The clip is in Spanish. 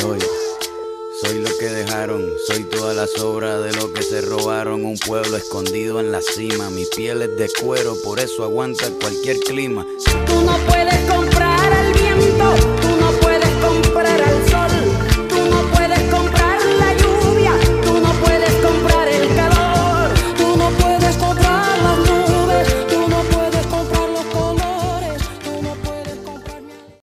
soy. Soy lo que dejaron, soy toda la sobra de lo que se robaron. Un pueblo escondido en la cima, mi piel es de cuero, por eso aguanta cualquier clima. Tú no puedes